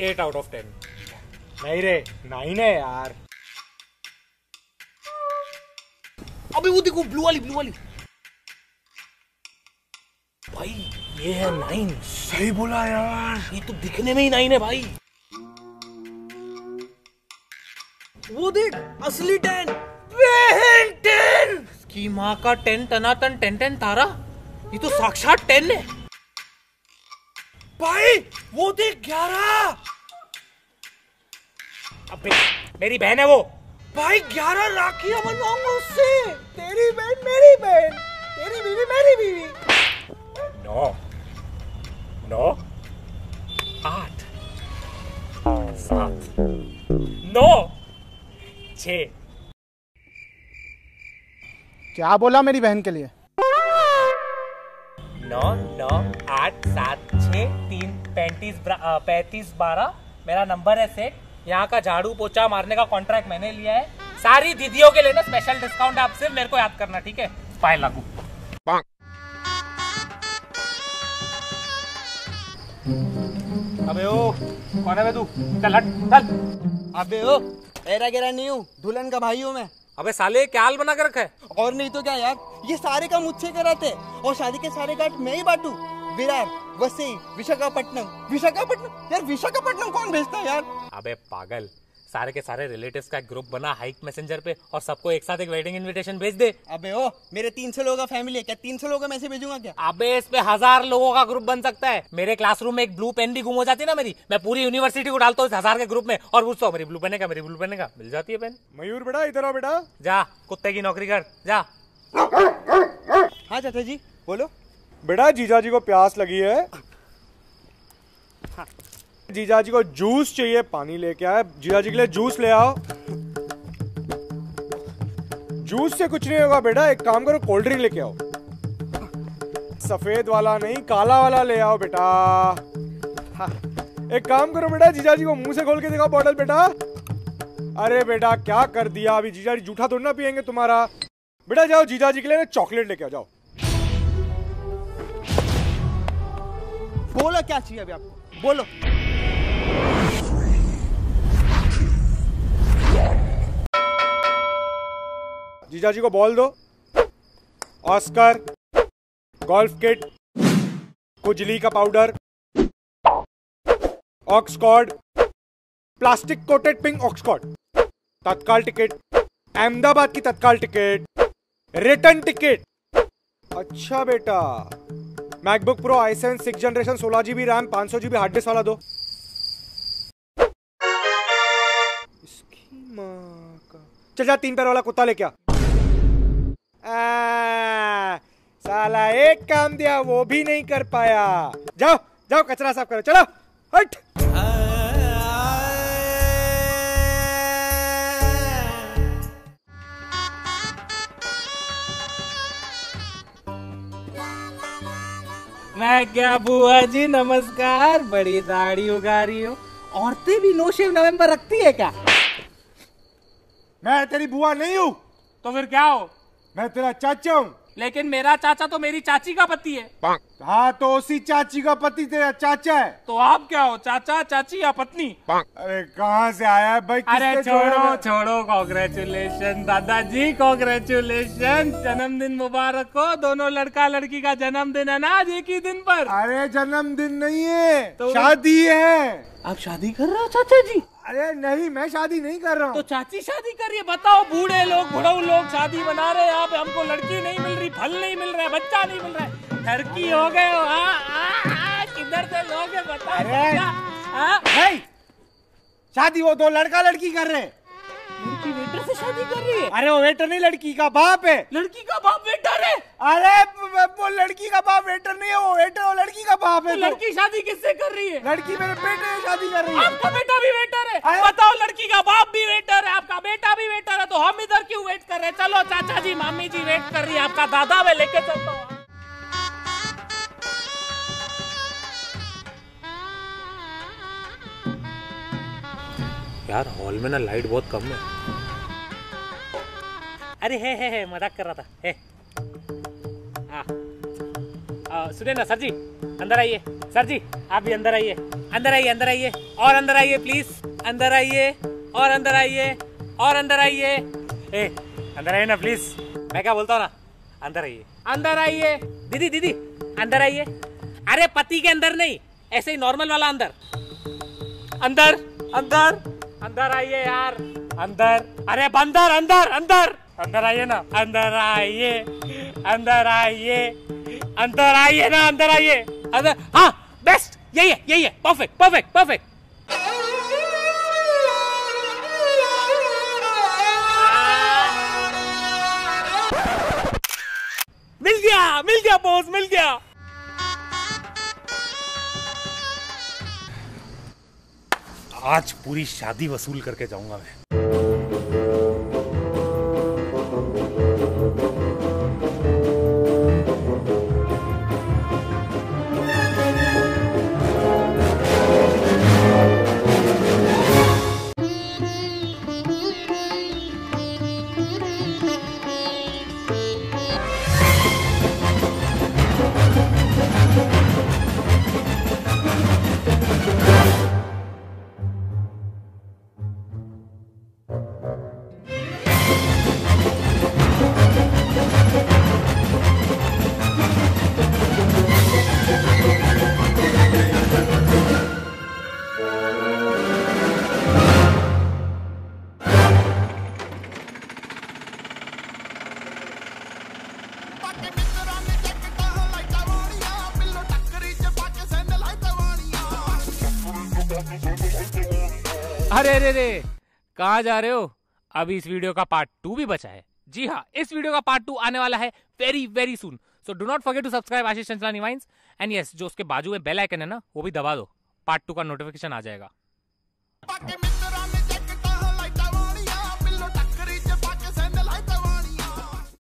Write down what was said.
Eight out of ten नहीं रे nine है यार। अबे वो देखो ब्लू वाली ब्लू वाली। भाई ये है नाइन सही बोला यार। ये तो दिखने में ही नाइन है भाई। वो देख असली टेन टेन की माँ का टेन टनाटन टेन टेन तारा। ये तो साक्षात टेन है। भाई वो देख ग्यारह। अबे मेरी बहन है वो। भाई ग्यारह राखियाँ बनवाऊँगा उससे। तेरी बहन मेरी बहन। तेरी बीवी मेरी बीवी। नौ। नौ। आठ। सात। नौ। छ क्या बोला मेरी बहन के लिए? नौ नौ आठ सात छ तीन पैंतीस पैंतीस बारह। मेरा नंबर है सेट यहाँ का झाड़ू पोछा मारने का कॉन्ट्रैक्ट मैंने लिया है। सारी दीदियों के लिए ना स्पेशल डिस्काउंट आप सिर्फ़ मेरे को याद करना ठीक है? फ़ाइल लागू। अबे ओ कौन है तू? चल हट चल। अबे ओ। एरा गेरा नहीं हूँ दुल्हन का भाई हूँ मैं। अबे साले क्या हाल बना कर रखा है? और नहीं तो क्या यार ये सारे काम मुझसे कराते। और शादी के सारे गांठ मैं ही बांटू। विरार वसई विशाखापट्टनम। विशाखापट्टनम? यार विशाखापट्टनम कौन भेजता है यार? अबे पागल सारे के सारे रिलेटिव्स का एक ग्रुप बना हाइक मैसेंजर पे और सबको एक साथ एक वेडिंग इनविटेशन भेज दे। अबे ओ मेरे तीन सौ लोगों का फैमिली है क्या तीन सौ लोगों का मैसे भेजूँगा क्या? अबे इस पे हज़ार लोगों का ग्रुप बन सकता है। मेरे क्लासरूम में एक ब्लू पेन भी गुम हो जाती है ना मेरी। मैं पूरी यूनिवर्सिटी को डालता हूँ हज़ार के ग्रुप में और पूछता हूँ मेरी ब्लू पेन है क्या? मेरी ब्लू पेन है क्या? मिल जाती है पेन मयूर बेटा इधर आओ बेटा। जा कुत्ते की नौकरी कर। जा। हाँ चाचा जी बोलो। बेटा जीजा जी को प्यास लगी है। जीजा जी को जूस चाहिए पानी लेके आए। जीजा जी के लिए जूस ले आओ। जूस से कुछ नहीं होगा बेटा एक काम करो कोल्ड ड्रिंक लेके आओ। सफ़ेद वाला नहीं काला वाला ले आओ बेटा। हाँ, एक काम करो बेटा जीजा जी को मुँह से खोल के दिखाओ बॉटल बेटा। अरे बेटा क्या कर दिया अभी? जीजा जी जूठा थोड़ी ना पियेंगे तुम्हारा। बेटा जाओ जीजा जी के लिए चॉकलेट लेके आओ जाओ। बोलो क्या चाहिए अभी आपको? बोलो। जीजा जी को बॉल दो। ऑस्कर, गोल्फ किट, कुजली का पाउडर ऑक्सकॉर्ड प्लास्टिक कोटेड पिंक ऑक्सकॉर्ड तत्काल टिकट, अहमदाबाद की तत्काल टिकट, रिटर्न टिकट। अच्छा बेटा। MacBook Pro I seven six generation सोलह जीबी रैम पाँच सौ जीबी हार्ड डिस्क वाला दो। चल जा, तीन पैर वाला कुत्ता लेके क्या साला एक काम दिया, वो भी नहीं कर पाया। जाओ जाओ, कचरा साफ़ करो। चलो, हट। मैं क्या बुआ जी नमस्कार। बड़ी दाढ़ी उगा रही हो। औरतें भी नो शेव नवंबर रखती है क्या? मैं तेरी बुआ नहीं हूँ। तो फिर क्या हो? मैं तेरा चाचा हूँ। लेकिन मेरा चाचा तो मेरी चाची का पति है। हाँ तो उसी चाची का पति तेरा चाचा है। तो आप क्या हो चाचा चाची या पत्नी? अरे कहाँ से आया है भाई? अरे छोड़ो छोड़ो कॉन्ग्रेचुलेशन दादाजी कॉन्ग्रेचुलेशन जन्मदिन मुबारक हो। दोनों लड़का लड़की का जन्मदिन है ना आज एक ही दिन पर? अरे जन्मदिन नहीं है तो- शादी है। आप शादी कर रहे हो चाचा जी अरे नहीं मैं शादी नहीं कर रहा हूँ। तो चाची शादी कर रही है बताओ बूढ़े लोग बुढ़ऊ लोग शादी बना रहे हैं यहाँ पे हमको लड़की नहीं मिल रही फल नहीं मिल रहा है बच्चा नहीं मिल रहा है ठरकी हो गए हो? हाँ, हाँ, किधर से लोग? हैं बताओ शादी वो दो लड़का लड़की कर रहे लड़की वेटर से शादी कर रही है? अरे वो वेटर नहीं लड़की का बाप है। लड़की का बाप वेटर है? अरे वो लड़की का बाप वेटर नहीं है वो वेटर वो लड़की का बाप है। तो। लड़की शादी किससे कर रही है? लड़की मेरे बेटे से शादी कर रही है। आपका बेटा भी वेटर है। बताओ लड़की का बाप भी वेटर है आपका बेटा भी वेटर है तो हम इधर क्यों वेट कर रहे हैं? चलो चाचा जी मामी जी वेट कर रही है आपका दादा मैं लेके चलता हूँ। यार हॉल में ना लाइट बहुत कम है। अरे है है है मज़ाक कर रहा था है। हाँ। आ, सुनिए ना सर जी अंदर आइए। सर जी आप भी अंदर आइए। अंदर आइए अंदर आइए। और अंदर आइए प्लीज़ अंदर आइए और अंदर आइए और अंदर आइए। ए अंदर आइए ना प्लीज़ मैं क्या बोलता हूँ ना? अंदर आइए। अंदर आइए। दीदी दीदी अंदर आइए। अरे पति के अंदर नहीं ऐसे ही नॉर्मल वाला अंदर। अंदर अंदर। अंदर आइए यार। अंदर। अरे बंदर, अंदर अंदर। अंदर आइए ना। अंदर आइए। अंदर आइए। अंदर आइए ना, अंदर आइए। अंदर। हाँ बेस्ट यही है यही है। परफेक्ट परफेक्ट परफेक्ट मिल गया मिल गया बॉस मिल गया। आज पूरी शादी वसूल करके जाऊँगा मैं। अरे अरे अरे, कहाँ जा रहे हो? अभी इस वीडियो का पार्ट टू भी बचा है। जी हाँ इस वीडियो का पार्ट टू आने वाला है very very soon so do not forget to subscribe Ashish Chanchlani vines and yes जो उसके बाजू में बेल आइकन है ना, वो भी दबा दो। पार्ट टू का नोटिफिकेशन आ जाएगा।